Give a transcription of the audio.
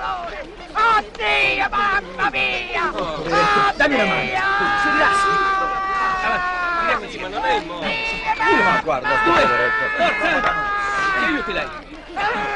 dolore! Oddio, mamma mia! Oh, Mamma dammi una mano. Si rilassi. Andiamoci, ma non è il modo. Oddio, Ma guarda, sto forza! Aiuti lei. Ah.